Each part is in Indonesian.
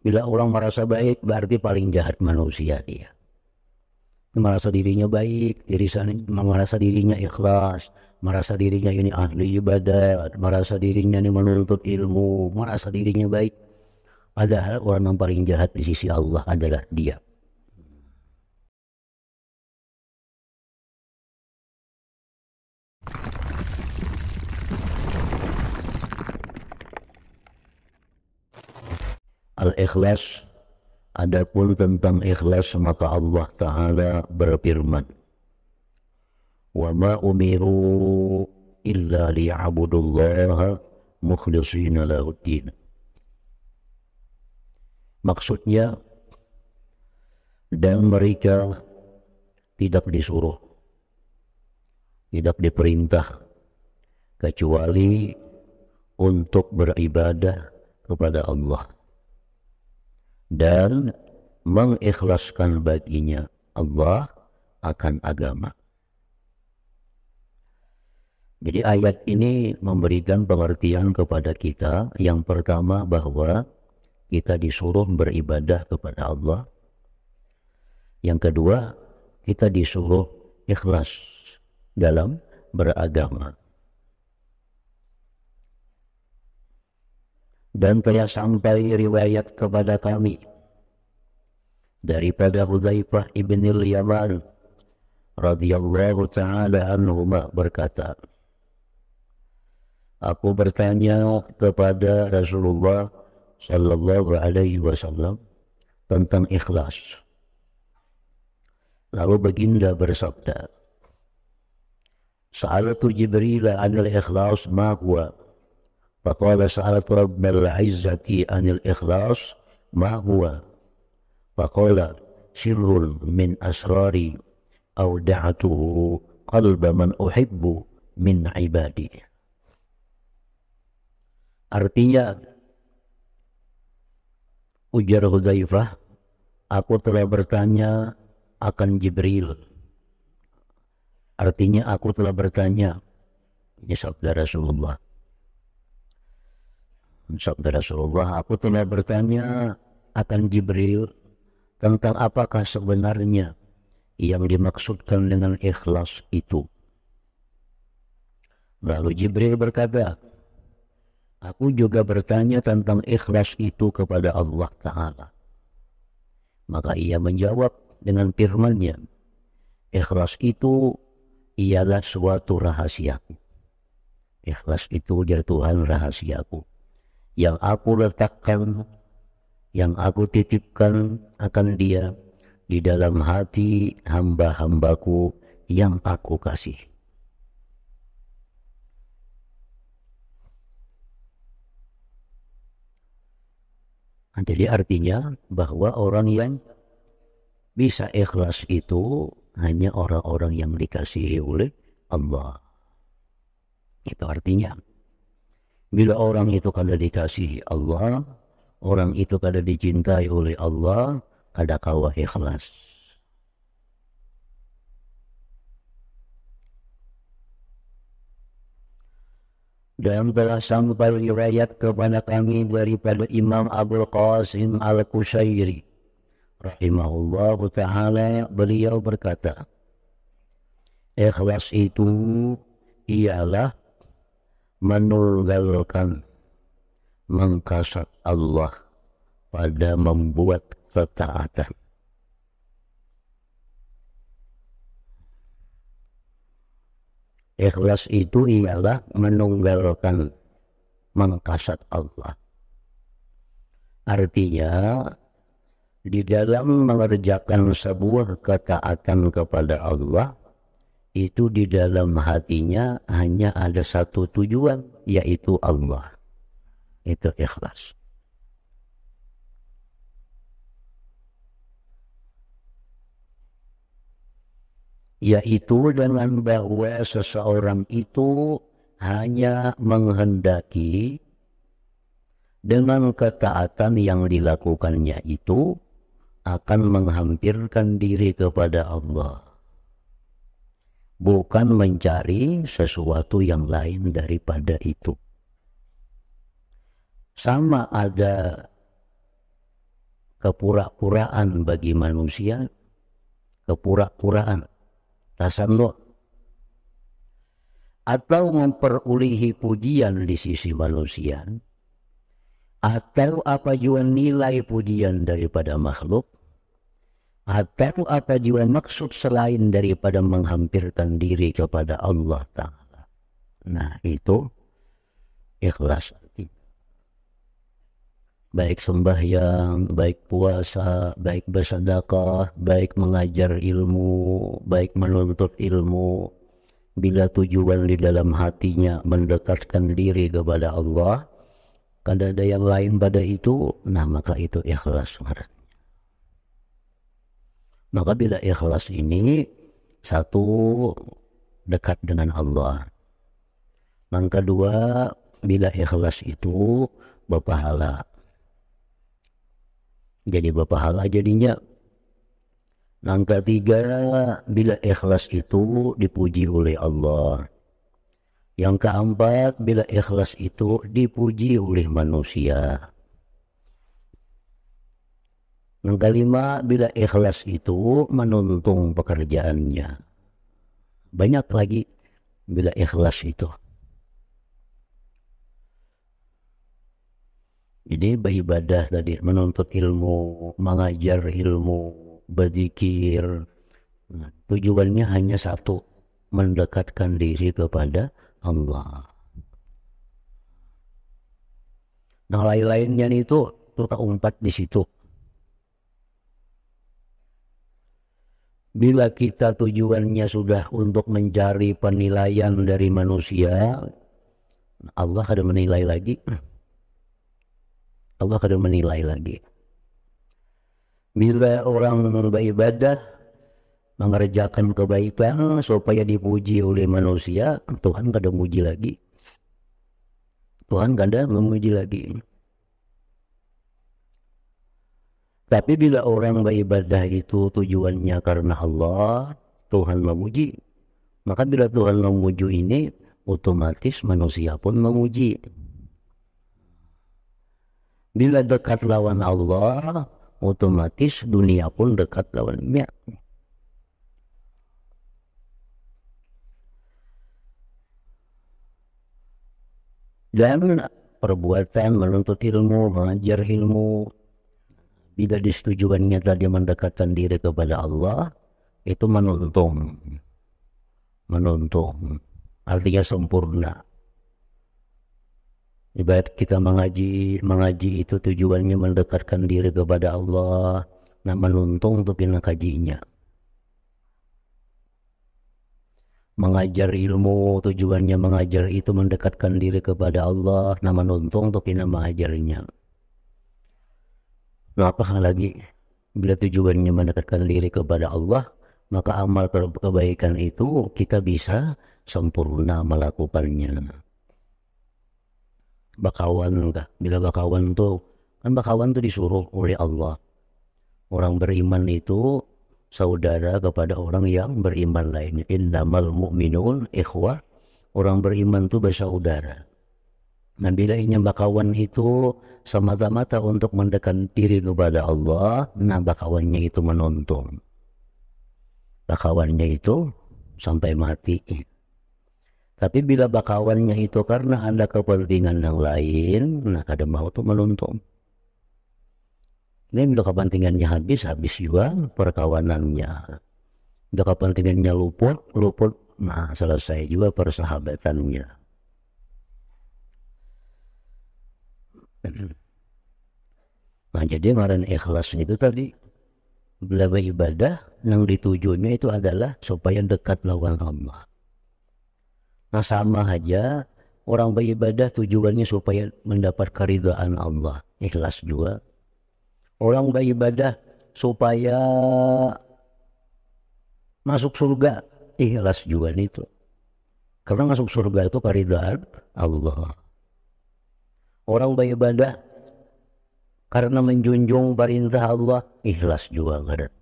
Bila orang merasa baik berarti paling jahat manusia dia. Merasa dirinya baik, diri merasa dirinya ikhlas, merasa dirinya ini ahli ibadah, merasa dirinya ini menuntut ilmu, merasa dirinya baik. Padahal orang yang paling jahat di sisi Allah adalah dia. Al-ikhlas Adapun tentang ikhlas maka Allah Ta'ala berfirman Wa ma umiru illa liya'budullaha mukhlisina lahuddin Maksudnya dan mereka tidak disuruh tidak diperintah kecuali untuk beribadah kepada Allah dan mengikhlaskan baginya Allah akan agama. Jadi ayat ini memberikan pengertian kepada kita yang pertama bahwa kita disuruh beribadah kepada Allah. Yang kedua, kita disuruh ikhlas dalam beragama. dan telah sampai riwayat kepada kami daripada Hudzaifah ibn al-Yaman radhiyallahu taala anhuma berkata Aku bertanya kepada Rasulullah sallallahu alaihi wasallam tentang ikhlas. Lalu baginda bersabda, Sa'alatu Jibril anil ikhlas ma huwa. Faqala sa'alatu Rabbil Izzati anil ikhlas ma huwa. فقال سر من أسراري أودعته قلب من أحب من عبادي Artinya, ujar Hudzaifah, aku telah bertanya akan Jibril. Artinya aku telah bertanya, ini sabda Rasulullah sabda Rasulullah, aku telah bertanya akan Jibril tentang apakah sebenarnya yang dimaksudkan dengan ikhlas itu. Lalu Jibril berkata, Aku juga bertanya tentang ikhlas itu kepada Allah Ta'ala. Maka ia menjawab dengan firman-Nya, ikhlas itu ialah suatu rahasiaku. Ikhlas itu dari Tuhan rahasiaku yang aku letakkan, yang aku titipkan akan dia di dalam hati hamba-hambaku yang aku kasih. Jadi artinya bahwa orang yang bisa ikhlas itu hanya orang-orang yang dikasihi oleh Allah. Itu artinya. Bila orang itu kada dikasihi Allah, orang itu kada dicintai oleh Allah, kada kawah ikhlas. Dan telah sampai riwayat kepada kami daripada Imam Abdul Qasim Al-Kushairi. Rahimahullah ta'ala beliau berkata, Ikhlas itu ialah menunggalkan mengkasat Allah pada membuat ketaatan. Ikhlas itu ialah menunggalkan mengkasat Allah. Artinya, di dalam mengerjakan sebuah ketaatan kepada Allah, itu di dalam hatinya hanya ada satu tujuan yaitu Allah itu ikhlas yaitu dengan bahwa seseorang itu hanya menghendaki dengan ketaatan yang dilakukannya itu akan menghampirkan diri kepada Allah bukan mencari sesuatu yang lain daripada itu. Sama ada kepura-puraan bagi manusia, kepura-puraan, tasannu atau memperolehi pujian di sisi manusia atau apa juga nilai pujian daripada makhluk atau apa juga maksud selain daripada menghampirkan diri kepada Allah Ta'ala. Nah itu ikhlas baik sembahyang, baik puasa, baik bersedekah, baik mengajar ilmu, baik menuntut ilmu, bila tujuan di dalam hatinya mendekatkan diri kepada Allah, kada ada yang lain pada itu, nah maka itu ikhlas Maka bila ikhlas ini satu dekat dengan Allah. Yang kedua, bila ikhlas itu berpahala jadi berpahala jadinya. Yang ketiga bila ikhlas itu dipuji oleh Allah. Yang keempat bila ikhlas itu dipuji oleh manusia. Yang kelima bila ikhlas itu menuntung pekerjaannya. Banyak lagi bila ikhlas itu Jadi beribadah tadi, menuntut ilmu, mengajar ilmu, berzikir. Nah, tujuannya hanya satu, mendekatkan diri kepada Allah. Nah lain-lainnya itu kita umpat di situ. Bila kita tujuannya sudah untuk mencari penilaian dari manusia, Allah ada menilai lagi. Allah akan menilai lagi. Bila orang beribadah mengerjakan kebaikan supaya dipuji oleh manusia, Tuhan kada muji lagi. Tuhan kada memuji lagi. Tapi bila orang beribadah itu tujuannya karena Allah, Tuhan memuji. Maka bila Tuhan memuji ini, otomatis manusia pun memuji. Bila dekat lawan Allah, otomatis dunia pun dekat lawan dunia. Dan perbuatan menuntut ilmu, mengajar ilmu, bila disetujukannya tadi mendekatkan diri kepada Allah, itu menuntung. Menuntung. Artinya sempurna. Ibarat kita mengaji, mengaji itu tujuannya mendekatkan diri kepada Allah, nah menuntung untuk kita kajinya. Mengajar ilmu tujuannya mengajar itu mendekatkan diri kepada Allah, nah menuntung untuk kita mengajarnya. Nah, apakah lagi bila tujuannya mendekatkan diri kepada Allah, maka amal kebaikan itu kita bisa sempurna melakukannya bakawan kah? Bila bakawan tuh kan bakawan tuh disuruh oleh Allah. Orang beriman itu saudara kepada orang yang beriman lainnya. Innamal mu'minun ikhwah. Orang beriman itu bersaudara. Nah bila ini bakawan itu semata-mata untuk mendekat diri kepada Allah, nah bakawannya itu menonton. Bakawannya itu sampai mati. Tapi bila bakawannya itu karena ada kepentingan yang lain, nah kadang mau tuh meluntung. Ini bila kepentingannya habis, habis juga perkawanannya. Bila kepentingannya luput, luput, nah selesai juga persahabatannya. Nah jadi ngaran ikhlas itu tadi bila ibadah yang ditujunya itu adalah supaya dekat lawan Allah. Nah sama aja orang beribadah tujuannya supaya mendapat keridhaan Allah. Ikhlas juga. Orang beribadah supaya masuk surga. Ikhlas juga itu. Karena masuk surga itu keridhaan Allah. Orang beribadah karena menjunjung perintah Allah. Ikhlas juga. Karena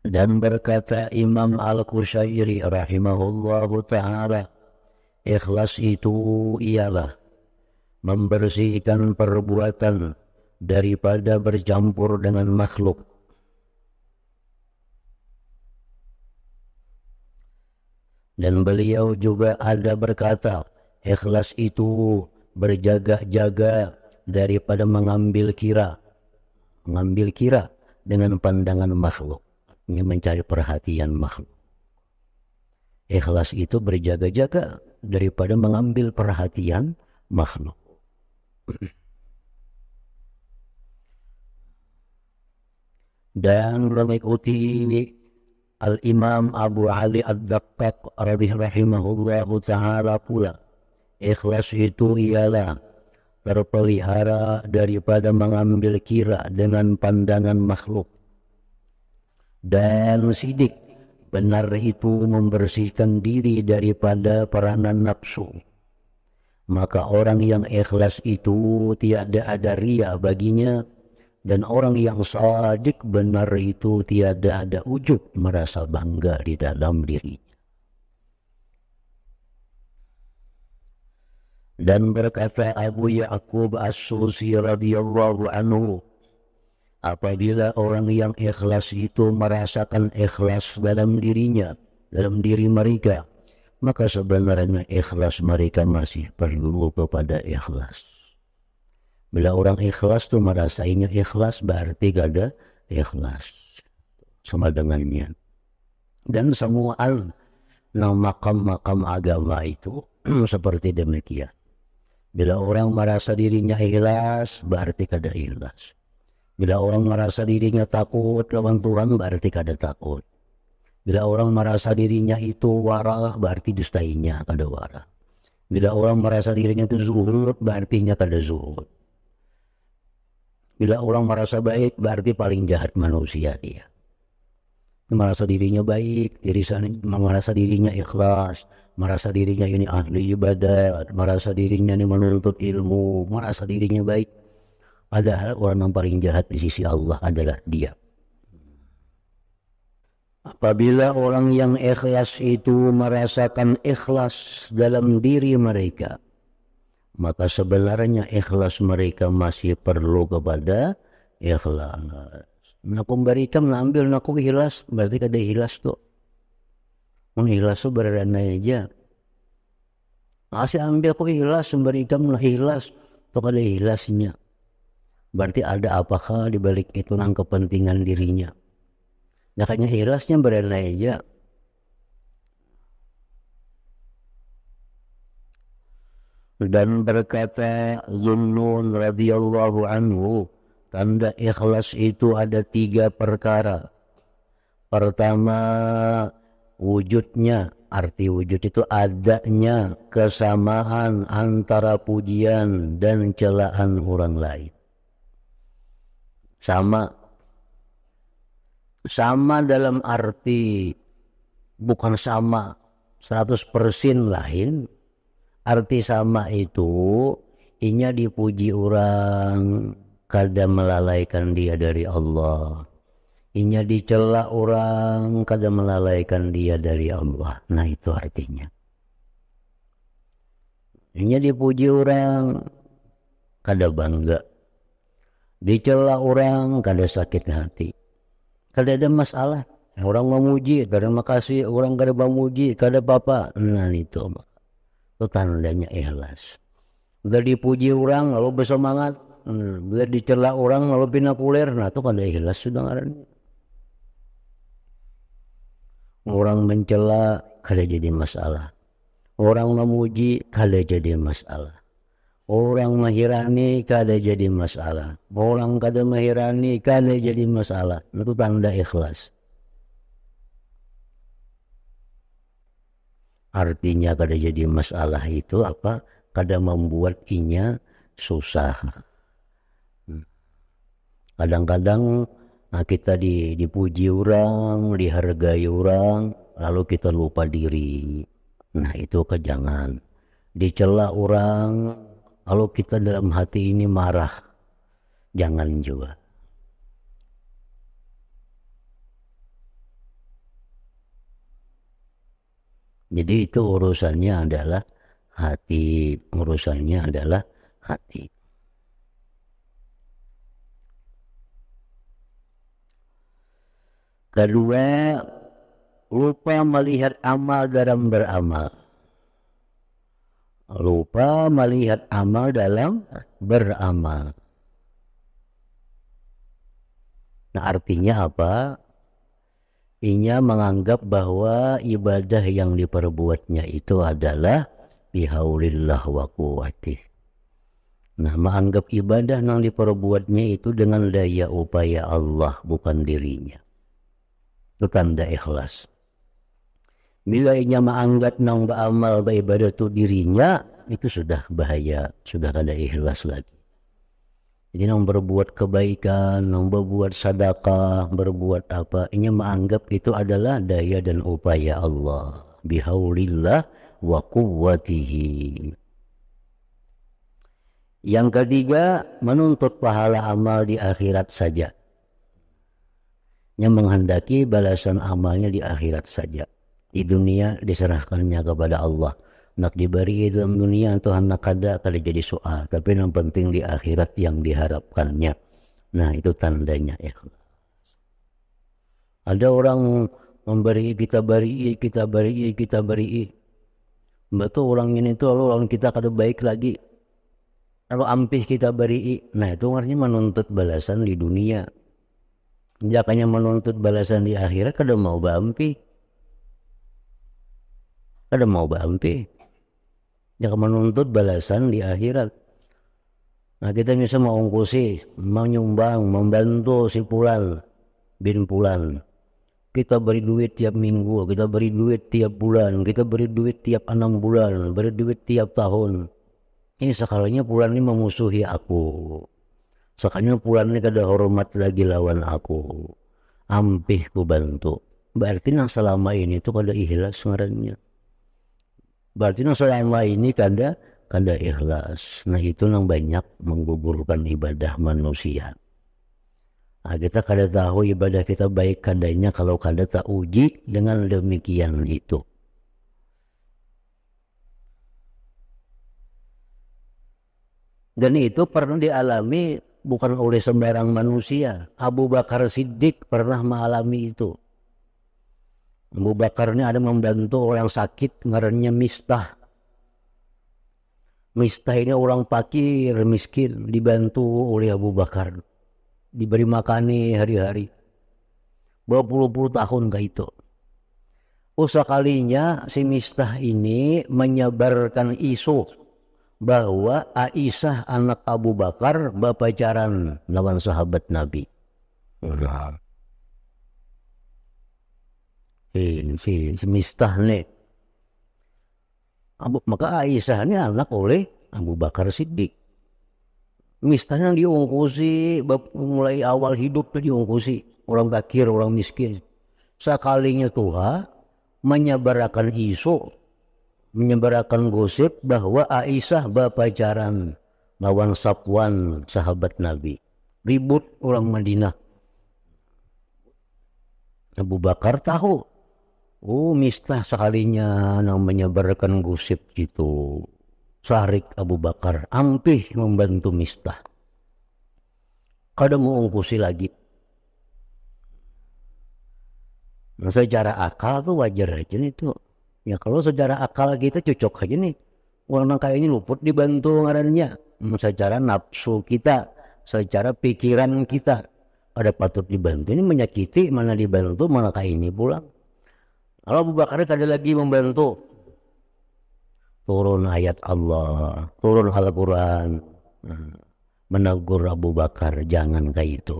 Dan berkata Imam Al-Qushairi rahimahullahu ta'ala ikhlas itu ialah membersihkan perbuatan daripada bercampur dengan makhluk. Dan beliau juga ada berkata ikhlas itu berjaga-jaga daripada mengambil kira mengambil kira dengan pandangan makhluk ingin mencari perhatian makhluk ikhlas itu berjaga-jaga daripada mengambil perhatian makhluk dan mengikuti Al-Imam Abu Ali Ad-Daqqaq rahimahullahu ta'ala pula. Ikhlas itu ialah terpelihara daripada mengambil kira dengan pandangan makhluk. Dan sidik benar itu membersihkan diri daripada peranan nafsu. Maka orang yang ikhlas itu tiada ada ria baginya dan orang yang sadik benar itu tiada ada ujub merasa bangga di dalam dirinya. Dan berkata Abu Ya'qub As-Susi radhiyallahu anhu, apabila orang yang ikhlas itu merasakan ikhlas dalam dirinya, dalam diri mereka, maka sebenarnya ikhlas mereka masih perlu kepada ikhlas. Bila orang ikhlas tuh merasainya ikhlas berarti gak ada ikhlas sama dengannya. Dan semua al nah makam-makam agama itu seperti demikian. Bila orang merasa dirinya ikhlas, berarti kada ikhlas. Bila orang merasa dirinya takut lawan Tuhan, berarti kada takut. Bila orang merasa dirinya itu warah, berarti dustainya kada warah. Bila orang merasa dirinya itu zuhud, berarti kada zuhud. Bila orang merasa baik, berarti paling jahat manusia dia. Merasa dirinya baik, diri merasa dirinya ikhlas, merasa dirinya ini ahli ibadah, merasa dirinya ini menuntut ilmu, merasa dirinya baik. Padahal orang yang paling jahat di sisi Allah adalah dia. Apabila orang yang ikhlas itu merasakan ikhlas dalam diri mereka, maka sebenarnya ikhlas mereka masih perlu kepada ikhlas. Naku berikan mengambil naku ikhlas berarti kada ikhlas tuh. Mengikhlas tuh berada aja. Masih ambil aku ikhlas memberikan ikhlas tuh kada ikhlasnya. Berarti ada apakah di balik itu nang kepentingan dirinya. Nah ikhlasnya berada aja. dan berkata Zunnun radhiyallahu anhu tanda ikhlas itu ada tiga perkara pertama wujudnya arti wujud itu adanya kesamaan antara pujian dan celaan orang lain sama. Sama dalam arti bukan sama 100% lain. Arti sama itu inya dipuji orang kada melalaikan dia dari Allah. Inya dicela orang kada melalaikan dia dari Allah. Nah itu artinya. Inya dipuji orang kada bangga dicela orang kada sakit hati. Kada ada masalah orang memuji kada makasih orang kada memuji kada apa nah itu itu tandanya ikhlas. Udah dipuji orang lalu bersemangat hmm, udah dicela orang lalu pinakuler nah itu kada ikhlas sudah ngaran orang mencela kada jadi masalah. Orang memuji kada jadi masalah orang menghirani kada jadi masalah. Orang kada menghirani kada jadi masalah. Itu tanda ikhlas. Artinya kada jadi masalah itu apa? Kada membuat inya susah. Hmm. kadang-kadang nah kita di, dipuji orang dihargai orang lalu kita lupa diri. Nah itu kejangan. Dicela orang lalu kita dalam hati ini marah jangan juga. Jadi itu urusannya adalah hati urusannya adalah hati. Kedua lupa melihat amal dalam beramal lupa melihat amal dalam beramal nah artinya apa Inya menganggap bahwa ibadah yang diperbuatnya itu adalah bihaulillah wa quwatih. Nah, menganggap ibadah yang diperbuatnya itu dengan daya upaya Allah, bukan dirinya. Itu tanda ikhlas. Bila inya menganggap nang beramal ibadah itu dirinya, itu sudah bahaya, sudah ada ikhlas lagi. Jadi nang berbuat kebaikan, nang berbuat sadaqah, berbuat apa, ini menganggap itu adalah daya dan upaya Allah. Bihaulillah wa quwwatihi. Yang ketiga, menuntut pahala amal di akhirat saja. Yang menghendaki balasan amalnya di akhirat saja. Di dunia diserahkannya kepada Allah. Nak diberi dalam dunia Tuhan nak ada kali jadi soal. Tapi yang penting di akhirat yang diharapkannya. Nah itu tandanya ya. Ada orang memberi kita beri kita beri kita beri. Betul orang ini tuh lalu orang kita kada baik lagi. Kalau ampih kita beri. Nah itu artinya menuntut balasan di dunia. Jakanya menuntut balasan di akhirat kada mau bampi kada mau bampi yang menuntut balasan di akhirat. Nah kita bisa mengungkusi, menyumbang, membantu si Pulan bin Pulan. Kita beri duit tiap minggu, kita beri duit tiap bulan, kita beri duit tiap enam bulan, beri duit tiap tahun. Ini sekalinya Pulan ini memusuhi aku. Sekalinya Pulan ini kada hormat lagi lawan aku. Ampih ku bantu. Berarti yang selama ini itu kada ikhlas ngarannya. Berarti selama ini kada kada ikhlas. Nah itu yang banyak menggugurkan ibadah manusia. Nah, kita kada tahu ibadah kita baik kadanya kalau kada tak uji dengan demikian itu. Dan itu pernah dialami bukan oleh sembarang manusia. Abu Bakar Siddiq pernah mengalami itu. Abu Bakar ini ada membantu orang sakit ngarannya Mistah. Mistah ini orang pakir miskin dibantu oleh Abu Bakar. Diberi makani hari-hari. Berpuluh-puluh tahun ke itu. Usah kalinya si Mistah ini menyebarkan isu bahwa Aisyah anak Abu Bakar bapacaran lawan sahabat Nabi. Nah si si, si Mistah. Abu, maka Aisyah ini anak oleh Abu Bakar Siddiq. Mistah yang diungkusi mulai awal hidupnya diungkusi orang bakir orang miskin. Sekalinya Tuhan menyebarkan isu, menyebarkan gosip bahwa Aisyah bapacaran lawan Safwan sahabat Nabi. Ribut orang Madinah. Abu Bakar tahu Oh, mistah sekalinya yang menyebarkan gosip gitu. Sarik Abu Bakar ampih membantu mistah. Kadang mau ungkusi lagi. Nah, secara akal tuh wajar aja nih tuh. Ya kalau secara akal kita cocok aja nih. Orang ini luput dibantu ngarannya. Hmm, secara nafsu kita, secara pikiran kita. Ada patut dibantu ini menyakiti, mana dibantu, mana kayak ini pulang. Kalau Abu Bakar ada lagi membantu turun ayat Allah, turun Al-Quran, menegur Abu Bakar jangan kayak itu.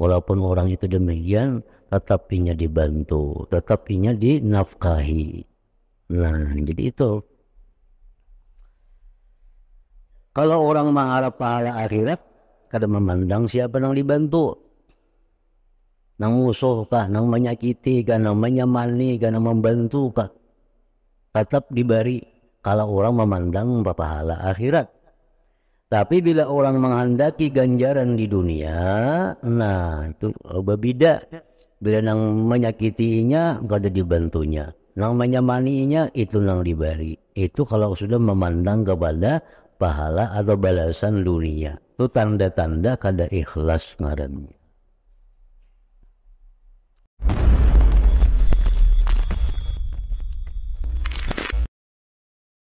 Walaupun orang itu demikian, tetap inya dibantu, tetap inya dinafkahi. Nah, jadi itu. Kalau orang mengharap pahala akhirat, kadang memandang siapa yang dibantu nang musuh kah, nang menyakiti kah, nang menyamani kah, nang membantu kah. Tetap diberi kalau orang memandang pahala akhirat. Tapi bila orang menghendaki ganjaran di dunia, nah itu berbeda. Bila nang menyakitinya, gak ada dibantunya. namanya maninya itu nang diberi itu kalau sudah memandang kepada pahala atau balasan dunia itu tanda-tanda kada ikhlas ngarannya